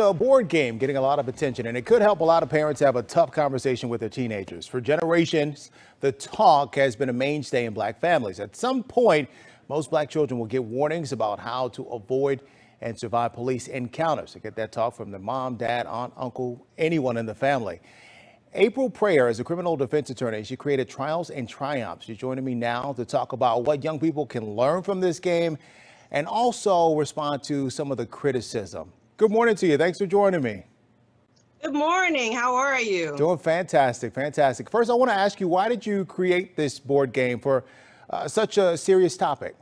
A board game getting a lot of attention, and it could help a lot of parents have a tough conversation with their teenagers. For generations, the talk has been a mainstay in black families. At some point, most black children will get warnings about how to avoid and survive police encounters. To get that talk from their mom, dad, aunt, uncle, anyone in the family. April Preyar is a criminal defense attorney. She created Trials and Triumphs. She's joining me now to talk about what young people can learn from this game and also respond to some of the criticism. Good morning to you. Thanks for joining me. Good morning. How are you? Doing fantastic, fantastic. First, I want to ask you, why did you create this board game for uh, such a serious topic?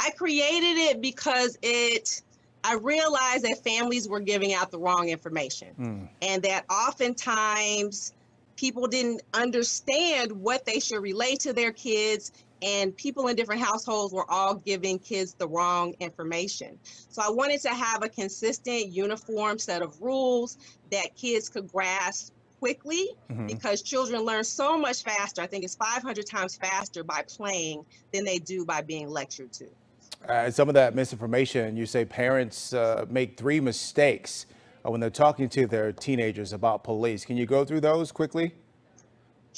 I created it because it I realized that families were giving out the wrong information mm. and that oftentimes people didn't understand what they should relate to their kids and people in different households were all giving kids the wrong information. So I wanted to have a consistent, uniform set of rules that kids could grasp quickly mm-hmm. because children learn so much faster. I think it's 500 times faster by playing than they do by being lectured to. Uh, some of that misinformation, you say parents uh, make three mistakes when they're talking to their teenagers about police. Can you go through those quickly?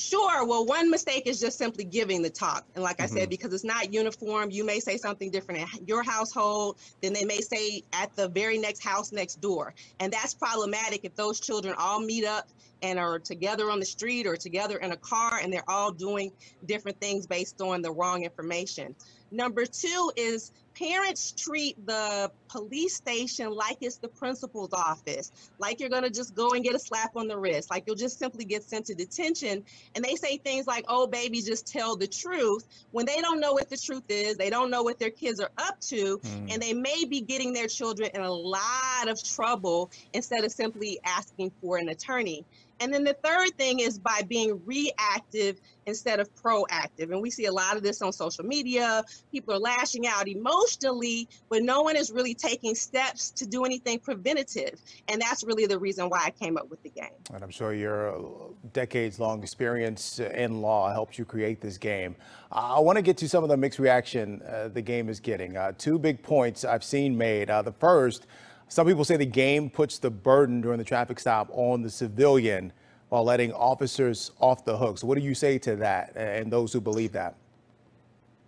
Sure. Well, one mistake is just simply giving the talk. And like mm-hmm. I said, mm-hmm. because it's not uniform, you may say something different in your household than they may say at the very next house next door. And that's problematic if those children all meet up and are together on the street or together in a car and they're all doing different things based on the wrong information. Number two is parents treat the police station like it's the principal's office, like you're going to just go and get a slap on the wrist, like you'll just simply get sent to detention. And they say things like, oh, baby, just tell the truth when they don't know what the truth is. They don't know what their kids are up to. Mm. And they may be getting their children in a lot of trouble instead of simply asking for an attorney. And then the third thing is by being reactive instead of proactive. And we see a lot of this on social media. People are lashing out emotionally, but no one is really taking steps to do anything preventative. And that's really the reason why I came up with the game. And I'm sure your decades long experience in law helps you create this game. I want to get to some of the mixed reaction uh, the game is getting. Uh, two big points I've seen made. Uh, the first, some people say the game puts the burden during the traffic stop on the civilian while letting officers off the hook. So, what do you say to that and those who believe that?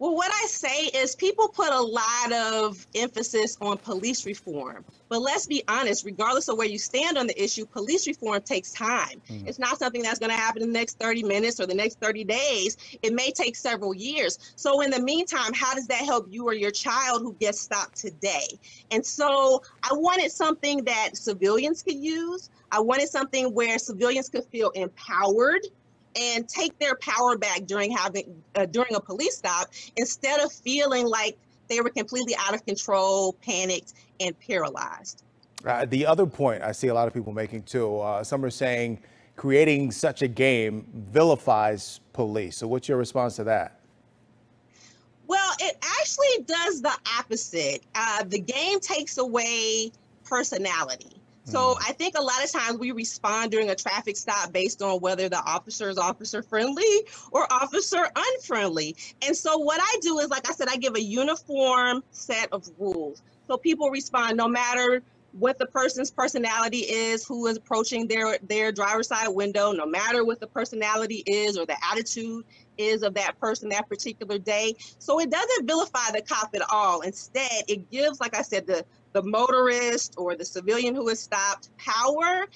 Well, what I say is people put a lot of emphasis on police reform. But let's be honest, regardless of where you stand on the issue, police reform takes time. Mm-hmm. It's not something that's going to happen in the next 30 minutes or the next 30 days. It may take several years. So, in the meantime, how does that help you or your child who gets stopped today? And so, I wanted something that civilians could use. I wanted something where civilians could feel empowered and take their power back during having uh, during a police stop instead of feeling like they were completely out of control, panicked, and paralyzed. Uh, the other point I see a lot of people making too, uh, some are saying creating such a game vilifies police. So, what's your response to that? Well, it actually does the opposite. Uh, the game takes away personality. So hmm. I think a lot of times we respond during a traffic stop based on whether the officer is officer friendly or officer unfriendly. And so what I do is, like I said, I give a uniform set of rules. So people respond no matter what the person's personality is, who is approaching their their driver's side window, no matter what the personality is or the attitude is of that person that particular day. So it doesn't vilify the cop at all. Instead, it gives, like I said, the the motorist or the civilian who is stopped power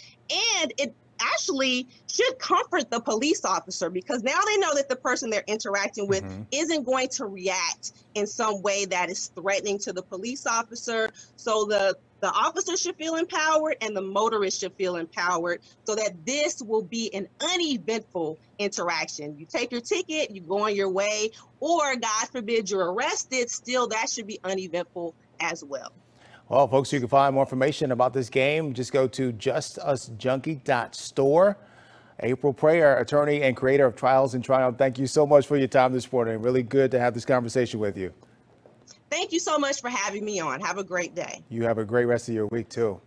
and it actually should comfort the police officer because now they know that the person they're interacting with mm-hmm. isn't going to react in some way that is threatening to the police officer so the the officer should feel empowered and the motorist should feel empowered so that this will be an uneventful interaction. You take your ticket, you go on your way, or God forbid you're arrested, still that should be uneventful as well. Well, folks, you can find more information about this game. Just go to justusjunkie.store. April Preyar, attorney and creator of Trials and Triumph, thank you so much for your time this morning. Really good to have this conversation with you. Thank you so much for having me on. Have a great day. You have a great rest of your week, too.